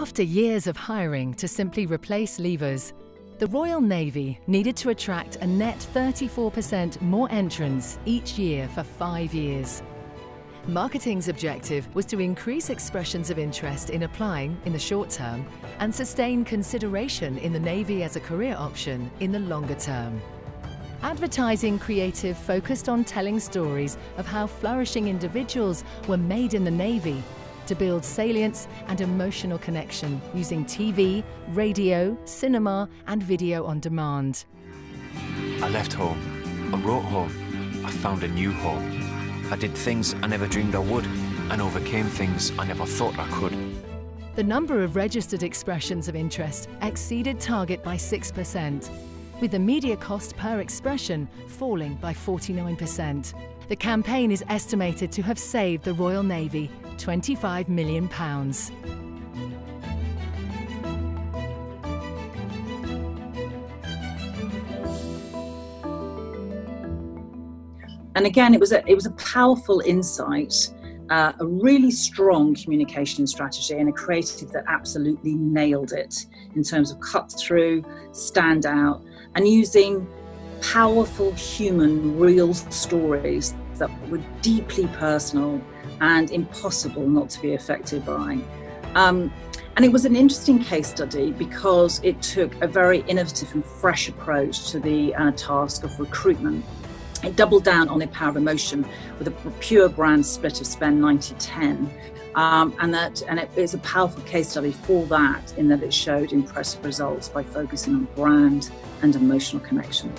After years of hiring to simply replace leavers, the Royal Navy needed to attract a net 34% more entrants each year for five years. Marketing's objective was to increase expressions of interest in applying in the short term and sustain consideration in the Navy as a career option in the longer term. Advertising creative focused on telling stories of how flourishing individuals were made in the Navy to build salience and emotional connection using TV, radio, cinema, and video on demand. I left home. I wrote home. I found a new home. I did things I never dreamed I would and overcame things I never thought I could. The number of registered expressions of interest exceeded target by 6%, with the media cost per expression falling by 49%. The campaign is estimated to have saved the Royal Navy £25 million. And again, it was a, it was a powerful insight, uh, a really strong communication strategy, and a creative that absolutely nailed it in terms of cut through, stand out, and using powerful human, real stories that were deeply personal and impossible not to be affected by. Um, and it was an interesting case study because it took a very innovative and fresh approach to the uh, task of recruitment. It doubled down on the power of emotion with a pure brand split of spend 90 10. Um, and that and it is a powerful case study for that in that it showed impressive results by focusing on brand and emotional connection.